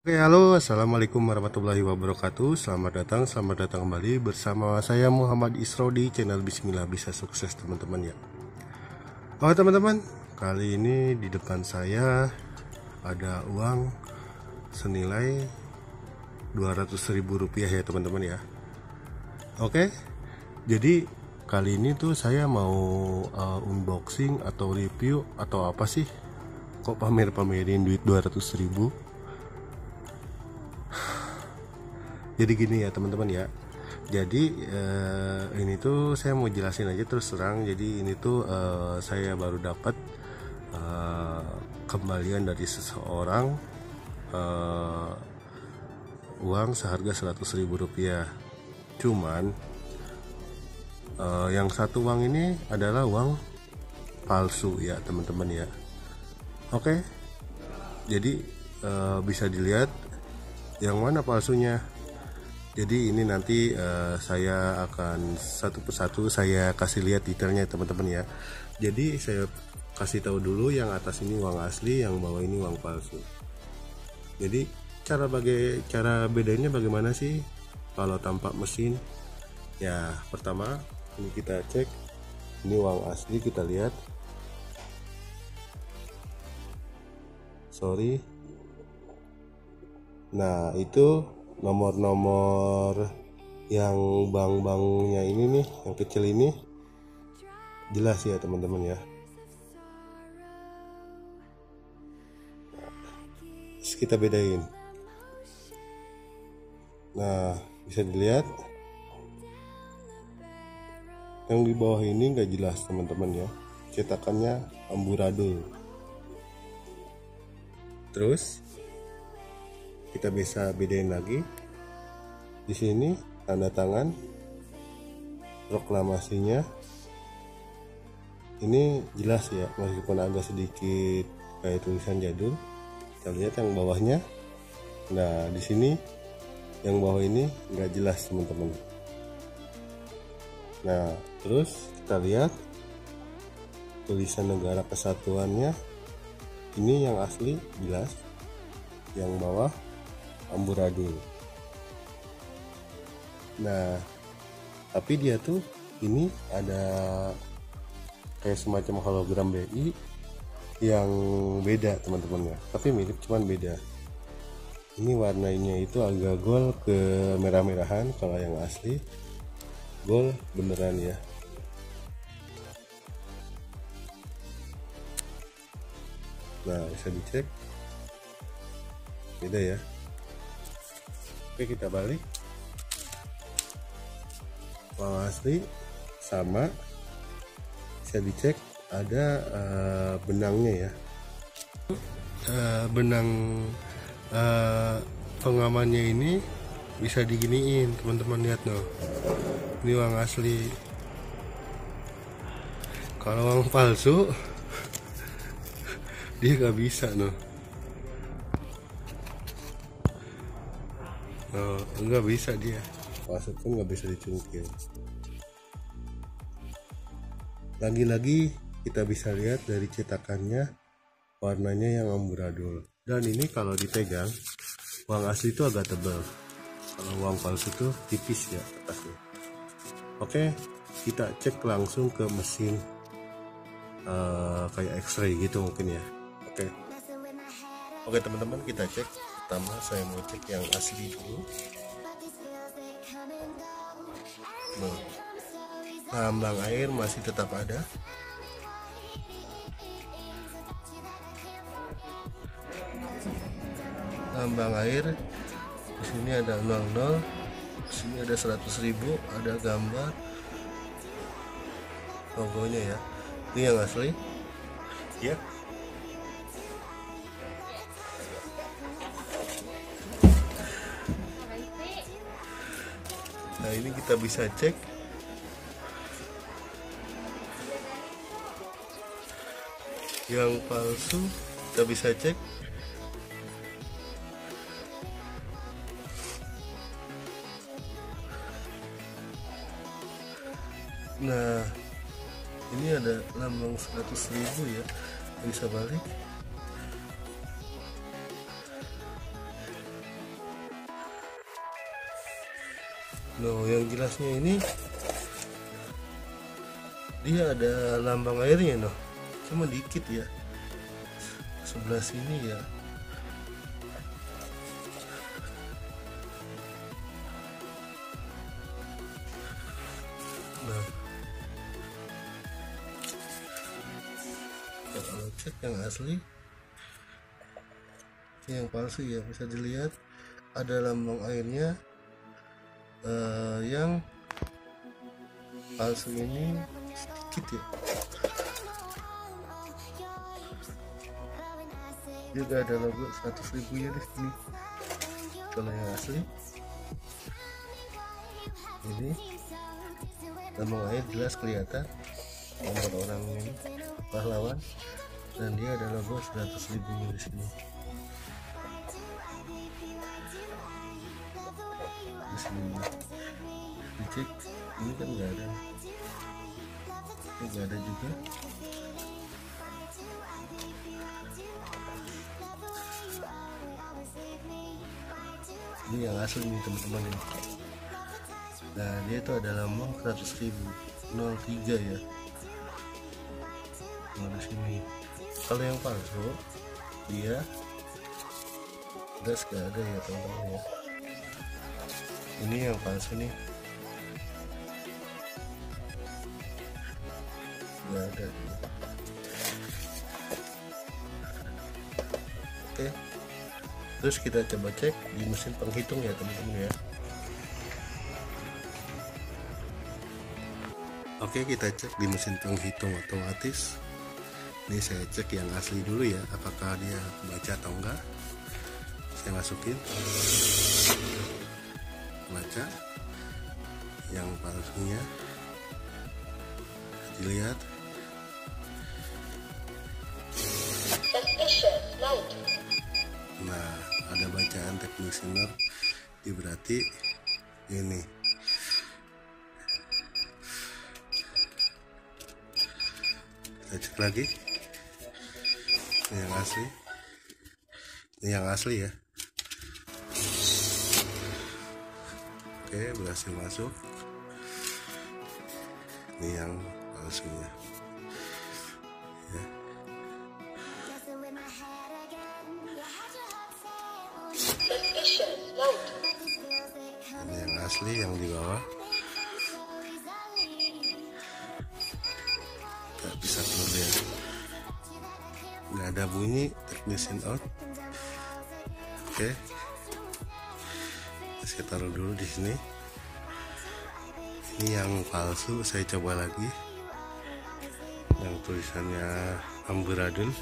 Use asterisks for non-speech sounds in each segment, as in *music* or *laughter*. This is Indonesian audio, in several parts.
Oke halo. Assalamualaikum warahmatullahi wabarakatuh. Selamat datang selamat datang kembali bersama saya Muhammad Isro di channel Bismillah bisa sukses teman-teman ya. Oke teman-teman kali ini di depan saya ada uang senilai 200 ribu rupiah ya teman-teman ya. Oke jadi kali ini tuh saya mau uh, unboxing atau review atau apa sih? Kok pamer-pamerin duit 200 ribu jadi gini ya teman-teman ya. Jadi eh, ini tuh saya mau jelasin aja terus terang. Jadi ini tuh eh, saya baru dapat eh, kembalian dari seseorang eh, uang seharga 100 ribu rupiah. Cuman eh, yang satu uang ini adalah uang palsu ya teman-teman ya. Oke? Jadi eh, bisa dilihat yang mana palsunya jadi ini nanti uh, saya akan satu persatu saya kasih lihat detailnya teman-teman ya. Jadi saya kasih tahu dulu yang atas ini uang asli yang bawah ini uang palsu. Jadi cara bagai cara bedanya bagaimana sih? Kalau tampak mesin ya pertama ini kita cek ini uang asli kita lihat. Sorry. Nah itu nomor-nomor yang bank-banknya ini nih yang kecil ini. Jelas ya teman-teman ya. Terus kita bedain. Nah bisa dilihat. Yang di bawah ini nggak jelas teman-teman ya. Cetakannya amburadul. Terus kita bisa bedain lagi. Di sini tanda tangan proklamasinya. Ini jelas ya meskipun agak sedikit kayak tulisan jadul. Kita lihat yang bawahnya. Nah di sini yang bawah ini nggak jelas teman-teman. Nah terus kita lihat tulisan negara kesatuannya. Ini yang asli jelas. Yang bawah amburadul. Nah tapi dia tuh ini ada kayak semacam hologram BI yang beda teman-teman ya. Tapi mirip cuman beda. Ini warnanya itu agak gold ke merah-merahan kalau yang asli. Gold beneran ya. Nah bisa dicek. Beda ya oke kita balik. Uang asli sama bisa dicek ada uh, benangnya ya. Uh, benang uh, pengamannya ini bisa diginiin teman-teman lihat loh ini uang asli. Kalau uang palsu *laughs* dia nggak bisa loh oh, nggak bisa dia. Palsu pun nggak bisa dicungkil. Lagi-lagi kita bisa lihat dari cetakannya warnanya yang amburadul. Dan ini kalau dipegang uang asli itu agak tebal. Kalau uang palsu itu tipis ya atasnya oke kita cek langsung ke mesin uh, kayak x-ray gitu mungkin ya. Oke. Oke teman-teman kita cek pertama saya mau cek yang asli dulu. Nah, lambang air masih tetap ada. Lambang air di sini ada 00 di sini ada 100.000 ada gambar. Logonya ya. Ini yang asli. Ya nah ini kita bisa cek. Yang palsu kita bisa cek. Nah ini ada lambang 100 ribu ya. Bisa balik no yang jelasnya ini dia ada lambang airnya no cuma dikit ya. Sebelah sini ya. Nah kalau cek yang asli yang palsu ya bisa dilihat ada lambang airnya uh, yang palsu ini sedikit ya. Juga ada logo 100 ribu ya di sini kalau yang asli. Ini. Lambang air jelas kelihatan. Nomor orang ini. Pahlawan. Dan dia ada logo 100 ribu di sini sini dicek ini kan nggak ada. Ini nggak ada juga. Ini yang asli nih teman-teman ini nah dia itu ada lambang 100 ribu. 03 ya. Di sini? Kalau yang palsu dia gas gak ada ya teman-teman ya ini yang palsu nih. Nggak ada. Oke. Terus kita coba cek di mesin penghitung ya teman-teman ya. Oke kita cek di mesin penghitung otomatis. Ini saya cek yang asli dulu ya apakah dia baca atau enggak. Saya masukin baca yang palsunya dilihat. Nah ada bacaan teknisiner di berarti ini. Kita cek lagi. Ini yang asli. Ini yang asli ya oke berhasil masuk. Ini yang palsunya. Ya. Ini yang asli yang di bawah. Nggak bisa keluar ya. Nggak ada bunyi technician out. Oke saya taruh dulu di sini. Ini yang palsu saya coba lagi. Yang tulisannya amburadul.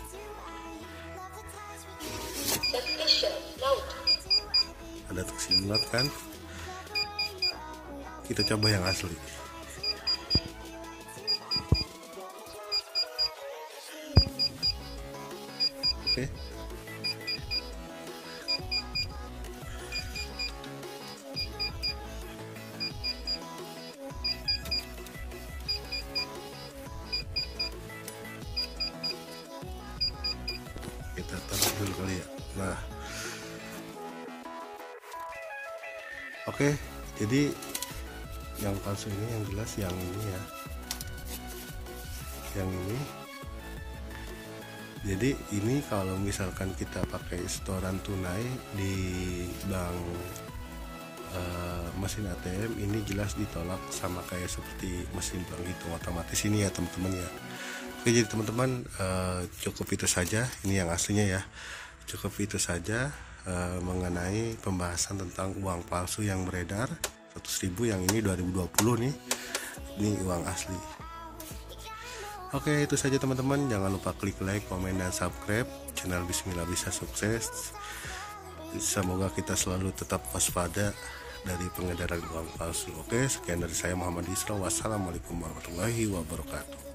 Ada tulisan not kan? Kita coba yang asli. Oke. kita oke jadi yang palsu ini yang jelas yang ini ya. Yang ini. Jadi ini kalau misalkan kita pakai setoran tunai di bank eh, mesin ATM ini jelas ditolak sama kayak seperti mesin penghitung otomatis ini ya teman-teman ya. Oke jadi teman-teman eh, cukup itu saja. Ini yang aslinya ya. Cukup itu saja eh, mengenai pembahasan tentang uang palsu yang beredar 100.000 yang ini 2020 nih. Ini uang asli. Oke itu saja teman-teman. Jangan lupa klik like, komen, dan subscribe. Channel Bismillah bisa sukses. Semoga kita selalu tetap waspada dari pengedaran uang palsu. Oke sekian dari saya Muhammad Isra wassalamualaikum warahmatullahi wabarakatuh